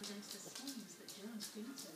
presents the schemes that Jones finished